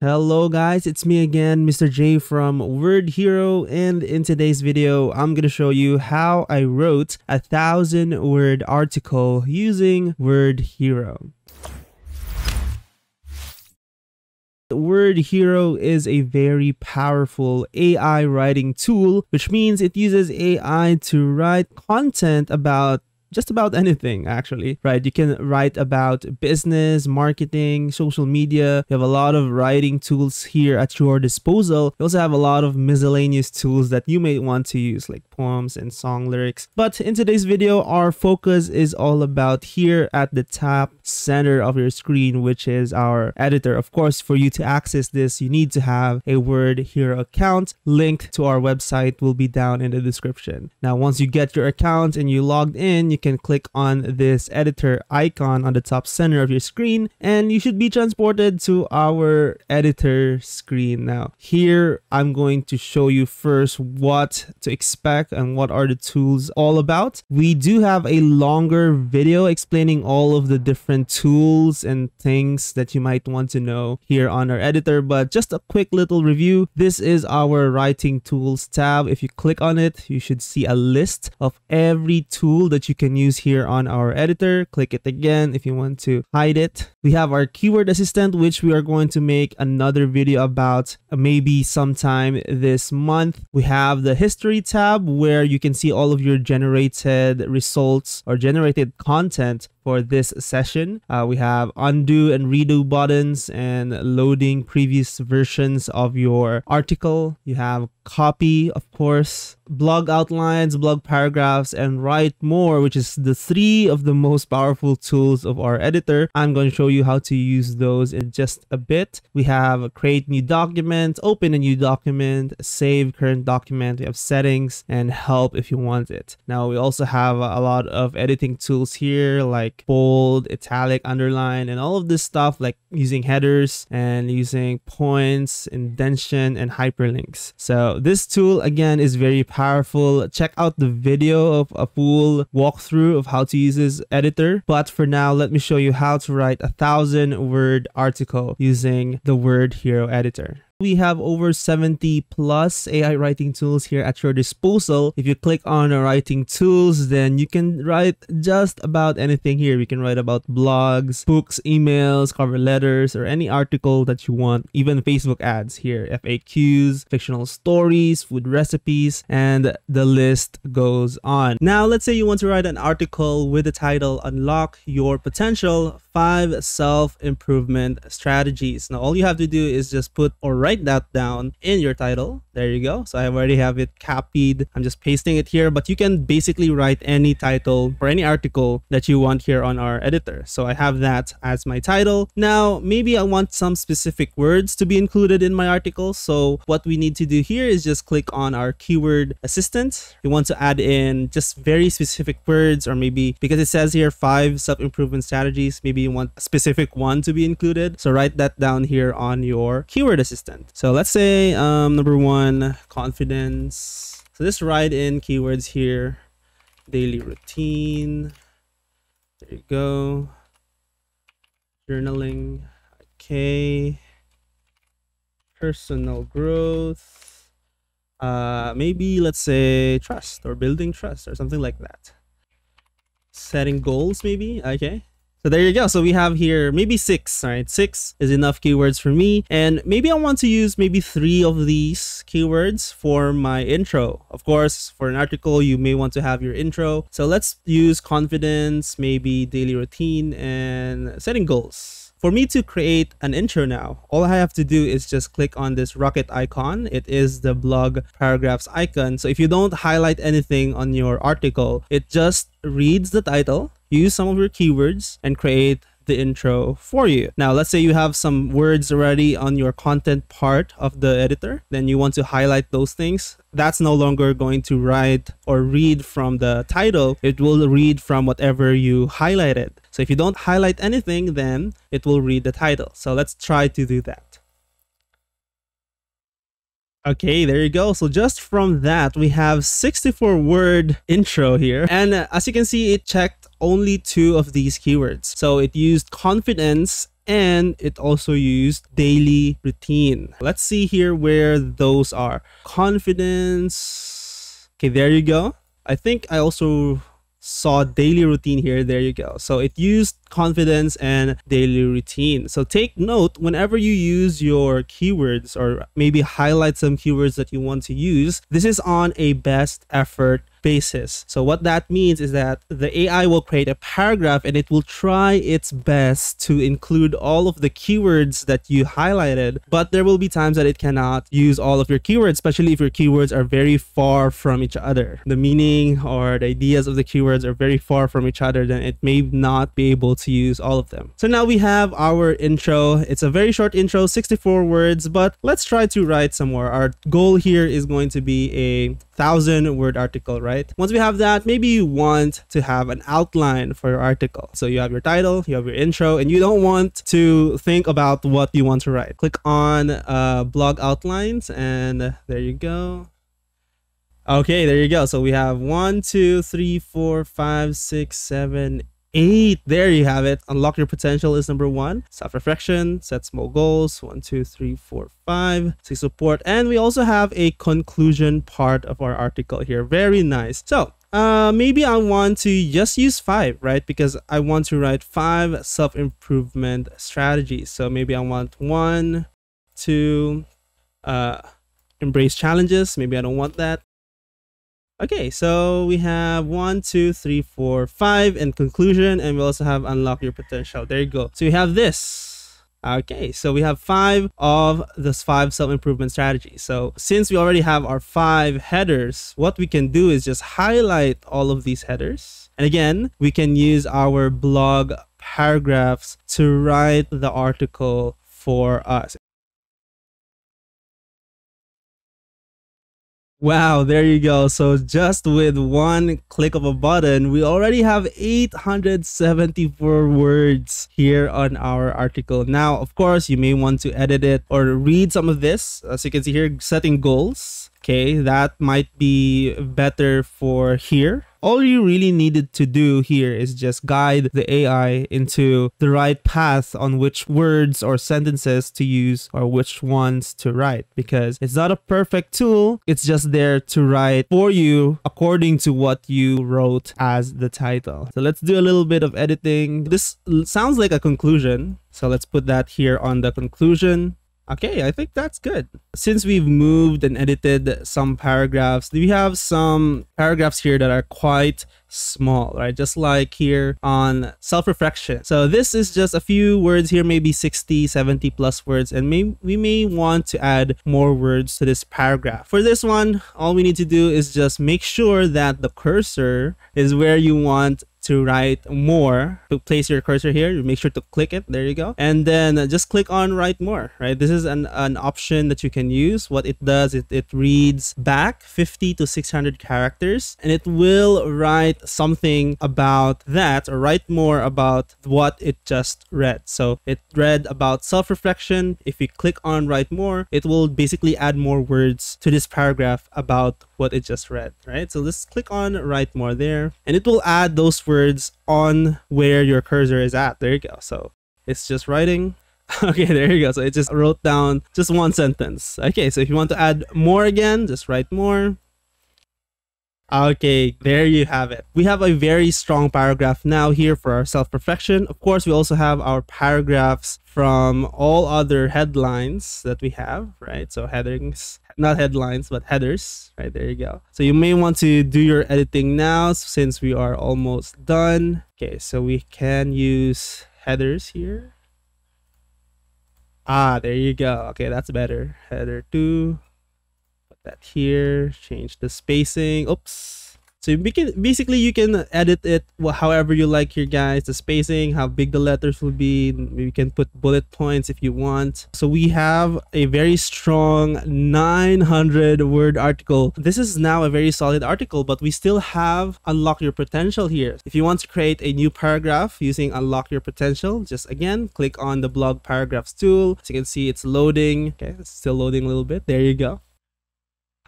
Hello guys, it's me again, Mr. J from WordHero and in today's video, I'm to show you how I wrote a thousand word article using WordHero. Word Hero is a very powerful AI writing tool, which means it uses AI to write content about just about anything actually right? You can write about business marketing social media. You have a lot of writing tools here at your disposal. You also have a lot of miscellaneous tools that you may want to use like poems and song lyrics. But in today's video our focus is all about here at the top center of your screen which is our editor of course for you to access this you need to have a WordHero account link to our website will be down in the description now once you get your account and you logged in you you can click on this editor icon on the top center of your screen and you should be transported to our editor screen now. Here, I'm going to show you first what to expect and what are the tools all about. We do have a longer video explaining all of the different tools and things that you might want to know here on our editor, but just a quick little review. This is our writing tools tab. If you click on it, you should see a list of every tool that you can can use here on our editor. Click it again if you want to hide it. We have our keyword assistant, which we are going to make another video about uh, maybe sometime this month. We have the history tab where you can see all of your generated results or generated content for this session. Uh, we have undo and redo buttons and loading previous versions of your article. You have copy, of course, blog outlines, blog paragraphs, and write more, which is the three of the most powerful tools of our editor. I'm going to show you how to use those in just a bit. We have create new document, open a new document, save current document. We have settings and help if you want it. Now we also have a lot of editing tools here like bold, italic, underline, and all of this stuff like using headers and using points, indentation, and hyperlinks. So this tool again is very powerful. Check out the video of a full walkthrough of how to use this editor. But for now, let me show you how to write a thousand word article using the WordHero editor. We have over 70 plus AI writing tools here at your disposal. If you click on writing tools, then you can write just about anything here. You can write about blogs, books, emails, cover letters, or any article that you want. Even Facebook ads here, FAQs, fictional stories, food recipes, and the list goes on. Now, let's say you want to write an article with the title Unlock Your Potential five self-improvement strategies. Now, all you have to do is just put or write that down in your title. There you go. So I already have it copied. I'm just pasting it here, but you can basically write any title or any article that you want here on our editor. So I have that as my title. Now, maybe I want some specific words to be included in my article. So what we need to do here is just click on our keyword assistant. You want to add in just very specific words or maybe because it says here five self-improvement strategies, maybe you want a specific one to be included. So write that down here on your keyword assistant. So let's say um, number one, confidence. So just write in keywords here, daily routine. There you go. Journaling. Okay. Personal growth. Uh, maybe let's say trust or building trust or something like that. Setting goals, maybe. Okay. So there you go. So we have here maybe six, right? Six is enough keywords for me. And maybe I want to use maybe three of these keywords for my intro. Of course, for an article, you may want to have your intro. So let's use confidence, maybe daily routine and setting goals. For me to create an intro now, all I have to do is just click on this rocket icon. It is the blog paragraphs icon. So if you don't highlight anything on your article, it just reads the title, use some of your keywords, and create the intro for you. Now, let's say you have some words already on your content part of the editor, then you want to highlight those things. That's no longer going to write or read from the title. It will read from whatever you highlighted. So if you don't highlight anything, then it will read the title. So let's try to do that. Okay, there you go. So just from that, we have 64 word intro here. And uh, as you can see, it checked only two of these keywords. So it used confidence and it also used daily routine. Let's see here where those are. Confidence. Okay, there you go. I think I also saw daily routine here. There you go. So it used confidence and daily routine. So take note whenever you use your keywords or maybe highlight some keywords that you want to use, this is on a best effort basis. So what that means is that the AI will create a paragraph and it will try its best to include all of the keywords that you highlighted, but there will be times that it cannot use all of your keywords, especially if your keywords are very far from each other. The meaning or the ideas of the keywords are very far from each other, then it may not be able to use all of them. So now we have our intro. It's a very short intro, 64 words, but let's try to write some more. Our goal here is going to be a thousand word article, right? Once we have that, maybe you want to have an outline for your article. So you have your title, you have your intro, and you don't want to think about what you want to write. Click on uh, blog outlines and there you go. Okay, there you go. So we have one, two, three, four, five, six, seven, eight. There you have it. Unlock your potential is number one. Self reflection, set small goals. One, two, three, four, five. Six support. And we also have a conclusion part of our article here. Very nice. So, uh, maybe I want to just use five, right? Because I want to write five self improvement strategies. So maybe I want one, two, uh, embrace challenges. Maybe I don't want that. Okay, so we have one, two, three, four, five in conclusion, and we also have unlock your potential. There you go. So we have this. Okay, so we have five of those five self-improvement strategies. So since we already have our five headers, what we can do is just highlight all of these headers. And again, we can use our blog paragraphs to write the article for us. Wow, there you go. So just with one click of a button, we already have 874 words here on our article. Now, of course, you may want to edit it or read some of this. As you can see here, setting goals. Okay, that might be better for here all you really needed to do here is just guide the AI into the right path on which words or sentences to use or which ones to write because it's not a perfect tool. It's just there to write for you according to what you wrote as the title. So let's do a little bit of editing. This sounds like a conclusion. So let's put that here on the conclusion. Okay, I think that's good. Since we've moved and edited some paragraphs, we have some paragraphs here that are quite small, right? Just like here on self-reflection. So this is just a few words here, maybe 60, 70 plus words, and may, we may want to add more words to this paragraph. For this one, all we need to do is just make sure that the cursor is where you want to write more. To place your cursor here you make sure to click it. There you go. And then just click on write more right? This is an, an option that you can use. What it does it, it reads back 50 to 600 characters and it will write something about that or write more about what it just read. So it read about self-reflection. If you click on write more it will basically add more words to this paragraph about what it just read right? So let's click on write more there and it will add those words on where your cursor is at. There you go. So it's just writing. okay, there you go. So it just wrote down just one sentence. Okay, so if you want to add more again, just write more. Okay, there you have it. We have a very strong paragraph now here for our self-reflection. Of course, we also have our paragraphs from all other headlines that we have, right? So headings, not headlines, but headers, right? There you go. So you may want to do your editing now since we are almost done. Okay, so we can use headers here. Ah, there you go. Okay, that's better. Header 2 that here, change the spacing. Oops. So you can, basically you can edit it however you like here guys. The spacing, how big the letters will be. You can put bullet points if you want. So we have a very strong 900 word article. This is now a very solid article, but we still have unlock your potential here. If you want to create a new paragraph using unlock your potential, just again, click on the blog paragraphs tool. As you can see, it's loading. Okay, it's still loading a little bit. There you go.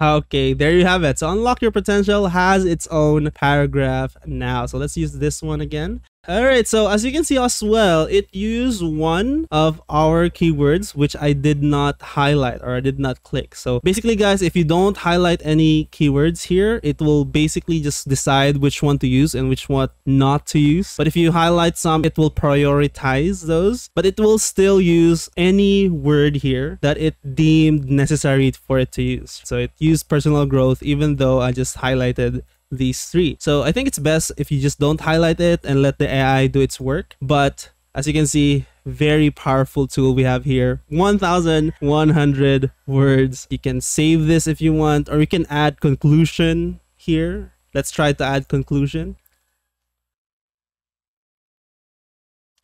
Ah, okay, there you have it. So unlock your potential has its own paragraph now. So let's use this one again. Alright, so as you can see as well, it used one of our keywords which I did not highlight or I did not click. So basically guys, if you don't highlight any keywords here, it will basically just decide which one to use and which one not to use. But if you highlight some, it will prioritize those, but it will still use any word here that it deemed necessary for it to use. So it used personal growth even though I just highlighted these three. So I think it's best if you just don't highlight it and let the AI do its work. But as you can see, very powerful tool we have here 1100 words you can save this if you want or you can add conclusion here let's try to add conclusion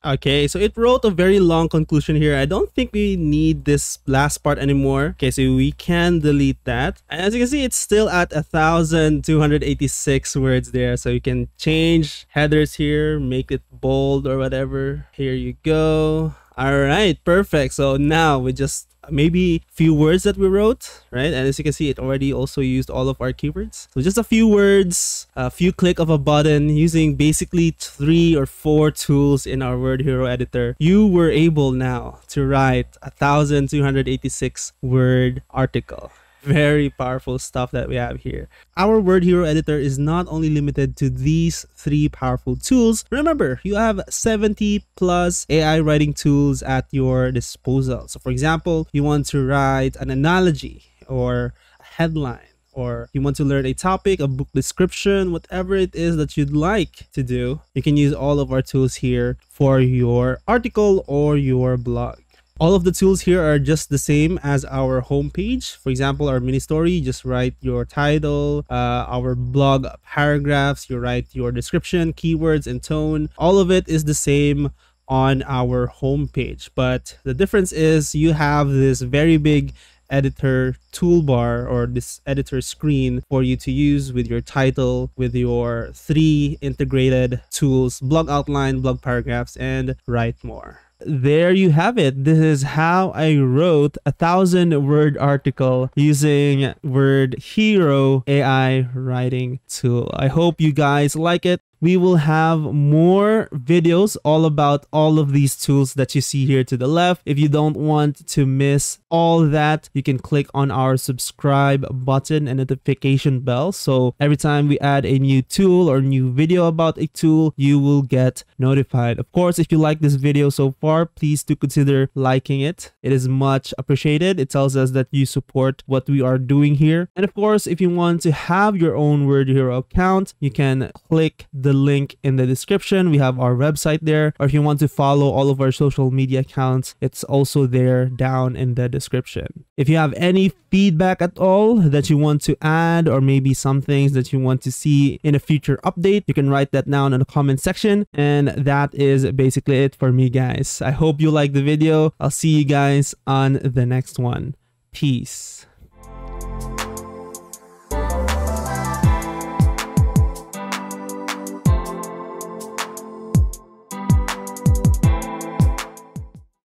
Okay, so it wrote a very long conclusion here. I don't think we need this last part anymore. Okay, so we can delete that. And as you can see, it's still at 1,286 words there. So you can change headers here, make it bold or whatever. Here you go. All right, perfect. So now we just maybe few words that we wrote, right? And as you can see, it already also used all of our keywords. So just a few words, a few click of a button using basically three or four tools in our WordHero editor. You were able now to write a 1286 word article very powerful stuff that we have here. Our WordHero editor is not only limited to these three powerful tools. Remember, you have 70 plus AI writing tools at your disposal. So for example, you want to write an analogy or a headline or you want to learn a topic, a book description, whatever it is that you'd like to do, you can use all of our tools here for your article or your blog. All of the tools here are just the same as our homepage. For example, our mini story, just write your title, uh, our blog paragraphs, you write your description, keywords, and tone. All of it is the same on our homepage. But the difference is you have this very big editor toolbar or this editor screen for you to use with your title, with your three integrated tools, blog outline, blog paragraphs, and write more there you have it. This is how I wrote a thousand word article using WordHero AI writing tool. I hope you guys like it we will have more videos all about all of these tools that you see here to the left. If you don't want to miss all that, you can click on our subscribe button and notification bell. So every time we add a new tool or new video about a tool, you will get notified. Of course, if you like this video so far, please do consider liking it. It is much appreciated. It tells us that you support what we are doing here. And of course, if you want to have your own WordHero account, you can click the link in the description. We have our website there. Or if you want to follow all of our social media accounts, it's also there down in the description. If you have any feedback at all that you want to add or maybe some things that you want to see in a future update, you can write that down in the comment section. And that is basically it for me, guys. I hope you like the video. I'll see you guys on the next one. Peace.